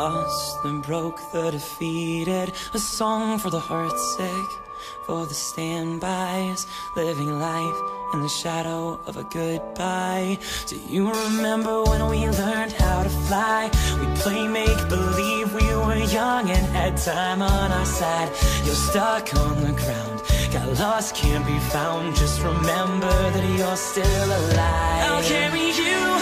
lost and broke the defeated. A song for the heartsick, for the standbys, living life in the shadow of a goodbye. Do you remember when we learned how to fly? We'd play make believe we were young and had time on our side. You're stuck on the ground, got lost, can't be found. Just remember that you're still alive. I'll carry you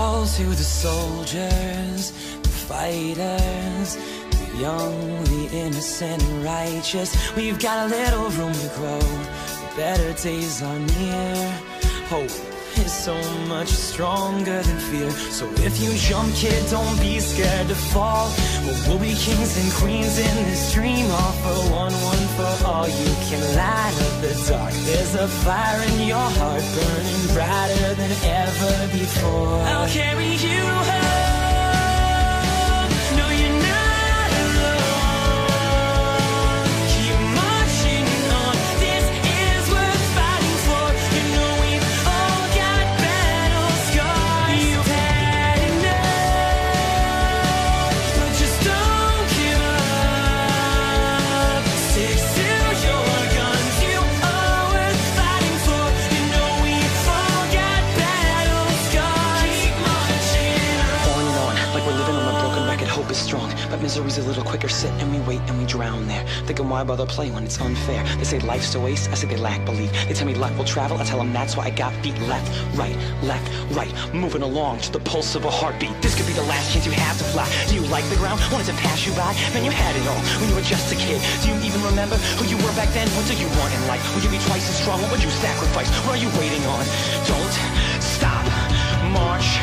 call to the soldiers, the fighters, the young, the innocent and righteous. We've got a little room to grow. Better days are near. Hope is so much stronger than fear. So if you jump, kid, don't be scared to fall. Well, be kings and queens in this dream. All for one, one for all. You can light up the dark. There's a fire in your heart burning ever before. I'll carry you home. Misery's a little quicker. Sit and we wait and we drown there. Thinking why bother play when it's unfair? They say life's a waste. I say they lack belief. They tell me luck will travel. I tell them that's why I got feet left, right, left, right. Moving along to the pulse of a heartbeat. This could be the last chance you have to fly. Do you like the ground? Wanted to pass you by? Man, you had it all when you were just a kid. Do you even remember who you were back then? What do you want in life? Will you be twice as strong? What would you sacrifice? What are you waiting on? Don't stop. March